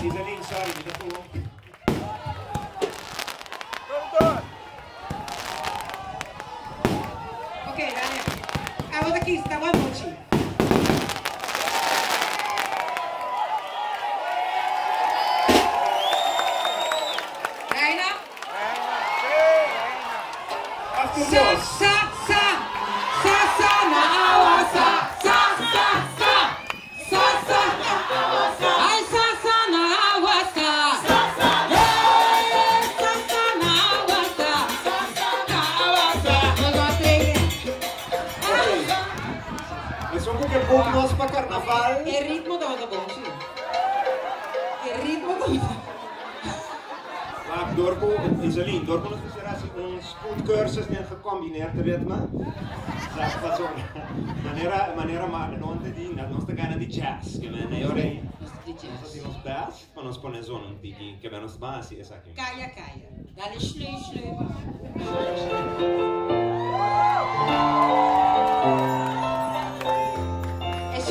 Vidalin, sorry, vida Pronto. Ok, Daniel. I was a kiss, that one more Raina? Sim, Raina. After Che que bombos para carnaval. El ritmo de Vagabond, sí. El ritmo de Maar Dorpo, Iselien, Dorpo is dus als een schoolcursus met gecombineerd ritme. Zeg dat zo. Maniera, maniera ma non te di, la nostra gana di jazz, che me ne ore. Non jazz. Di non bass, ma non spone zono un tiki, che me non sbasi, esatto. Kaya kaya. Dalle schleu schleu.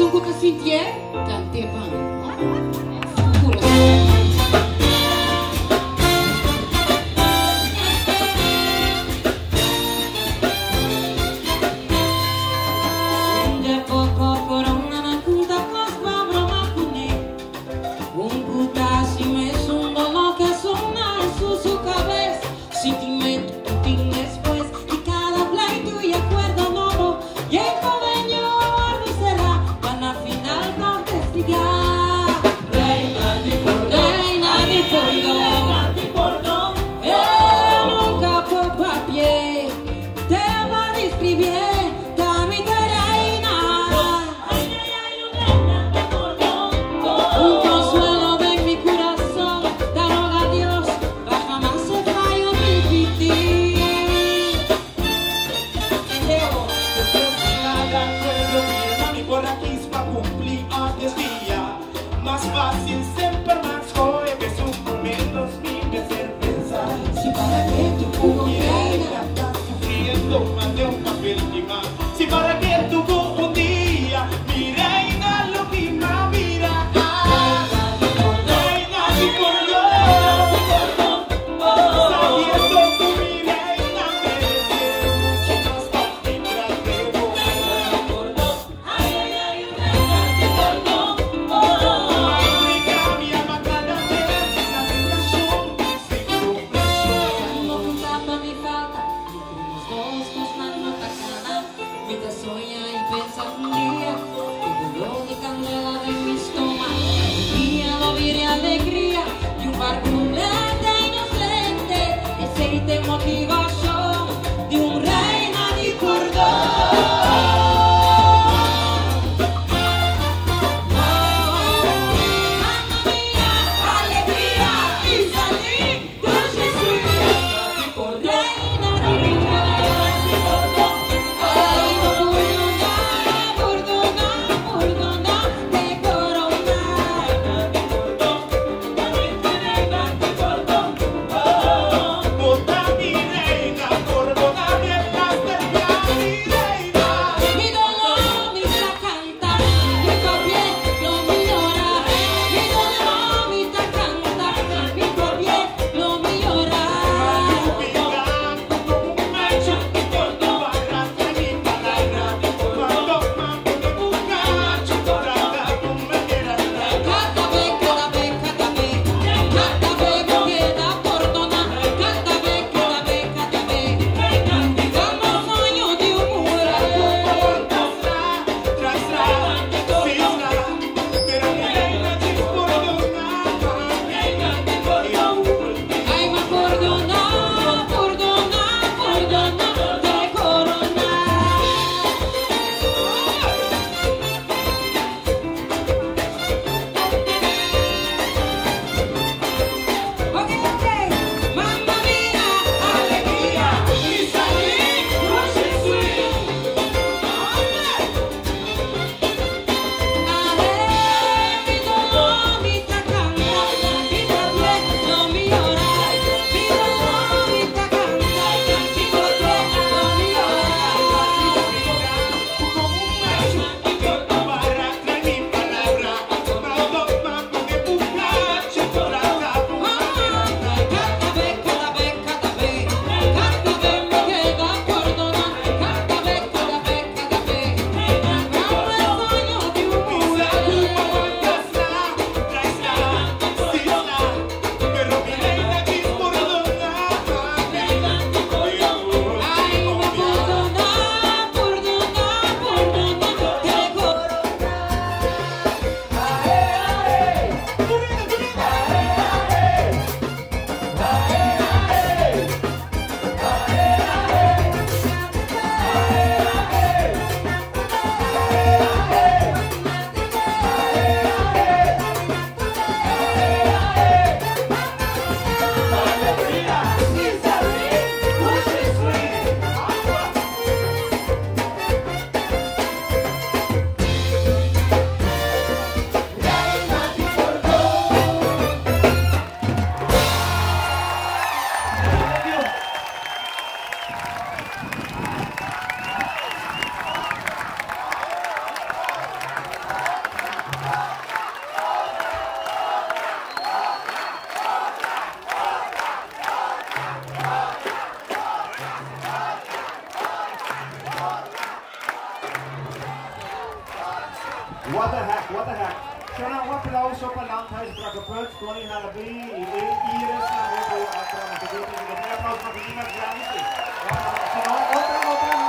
Hugo Cassidier, cantez pas moi. Más fácil sempre más joya que sus momentos. Si para que tu Ella está sufriendo más de un papel y más. vida sonha e pensa comigo. What the heck, what the heck. C'era un applauso per l'Antais Black Approach, Tony Halaby, Iris Sanremo, Akramatikoti, Gennaro, Prokina, Graniti. Sono oltre, oltre, oltre.